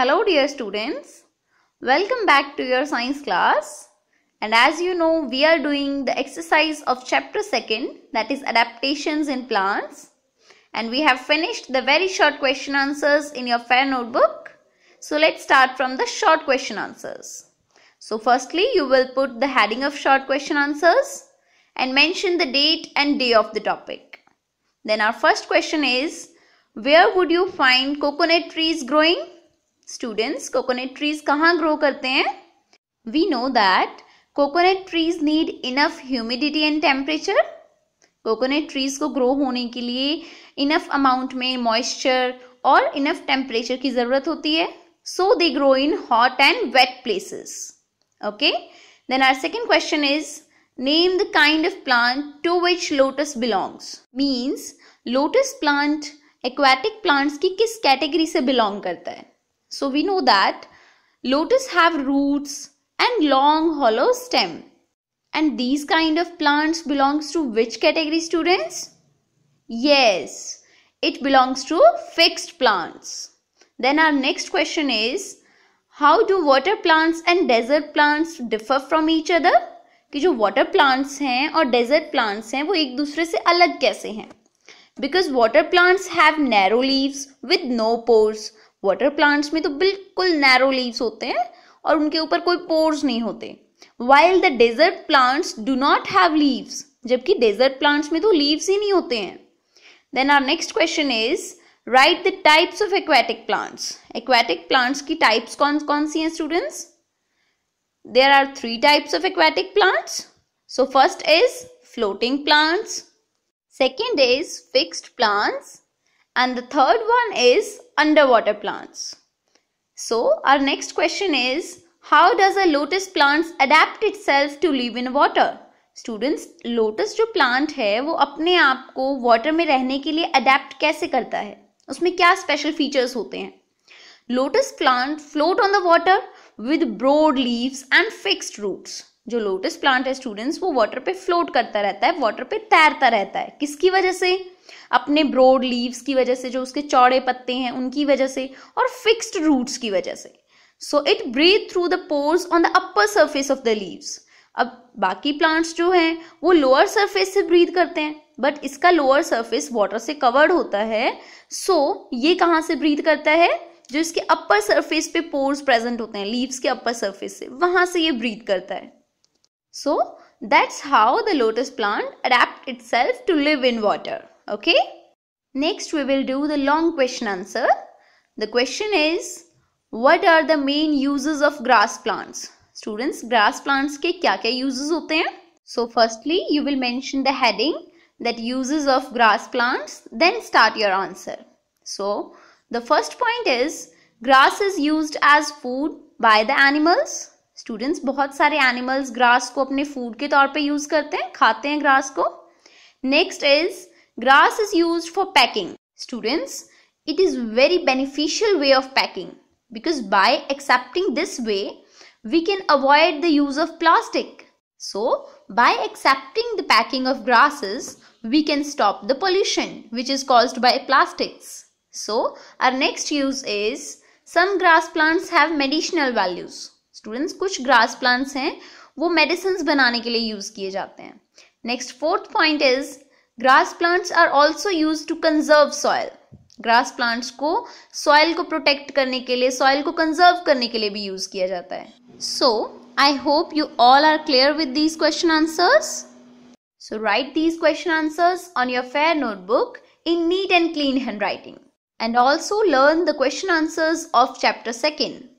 Hello dear students, welcome back to your science class and as you know we are doing the exercise of chapter 2nd that is adaptations in plants and we have finished the very short question answers in your fair notebook. So let's start from the short question answers. So firstly you will put the heading of short question answers and mention the date and day of the topic. Then our first question is where would you find coconut trees growing? Students coconut trees कहाँ grow करते हैं? We know that coconut trees need enough humidity and temperature coconut trees को grow होने के लिए enough amount में moisture और enough temperature की ज़रूरत होती है. So they grow in hot and wet places okay then our second question is name the kind of plant to which lotus belongs means lotus plant aquatic plants की किस category से belong करता है? So we know that lotus have roots and long hollow stem. And these kind of plants belongs to which category students? Yes, it belongs to fixed plants. Then our next question is, how do water plants and desert plants differ from each other? कि जो water plants हैं और desert plants हैं वो एक दूसरे से अलग कैसे हैं because water plants have narrow leaves with no pores Water plants में तो बिल्कुल नैरो लीव्स होते हैं और उनके ऊपर कोई पोर्स नहीं होते। While the desert plants do not have leaves जबकि डेजर्ट प्लांट्स में तो लीव्स ही नहीं होते हैं। Then our next question is write the types of aquatic plants aquatic plants की टाइप्स कौन कौन सी हैं students there are three types of aquatic plants so first is floating plants. Second is fixed plants. And the third one is underwater plants. So, our next question is, how does a lotus plant adapt itself to live in water? Students lotus जो plant है, वो अपने आप को water में रहने के लिए अडेप्ट कैसे करता है? उसमें क्या स्पेशल फीचर्स होते हैं? Lotus plant float on the water with broad leaves and fixed roots जो लोटस प्लांट है स्टूडेंट्स वो वाटर पे फ्लोट करता रहता है वाटर पे तैरता रहता है। किसकी वजह से? अपने ब्रॉड लीव्स की वजह से जो उसके चौड़े पत्ते हैं उनकी वजह से और फिक्स्ड रूट्स की वजह से। So it breathe through the pores on the upper surface of the leaves अब बाकी प्लांट्स जो हैं वो लोअर सरफेस से ब्रीथ करते हैं बट इसका लोअर सरफेस वाटर से कवर्ड होता है। सो so, ये कहाँ से ब्रीथ करता है? जो इसके अपर सरफेस पे पोर्स प्रेजेंट होते हैं लीव्स के अपर सरफेस से वहाँ से ये ब्रीथ करता है। So that's how the lotus plant adapt itself to live in water okay next we will do the long question answer the question is what are the main uses of grass plants students grass plants ke kya kya uses hote hain so firstly you will mention the heading that uses of grass plants then start your answer so the first point is grass is used as food by the animals students बहुत सारे animals grass को अपने food के तौर पे use करते हैं खाते हैं ग्रास को next is Grass is used for packing. Students, it is very beneficial way of packing because by accepting this way, we can avoid the use of plastic. So, by accepting the packing of grasses, we can stop the pollution which is caused by plastics. So, our next use is some grass plants have medicinal values. Students, कुछ grass plants हैं वो medicines बनाने के लिए use किए जाते हैं. Next fourth point is grass plants are also use to conserve soil grass plants को सॉइल को प्रोटेक्ट करने के लिए सॉइल को कंजर्व करने के लिए भी यूज़ किया जाता है. So I hope you all are clear with these question answers so write these question answers on your fair notebook in neat and clean handwriting. And also learn the question answers of chapter 2nd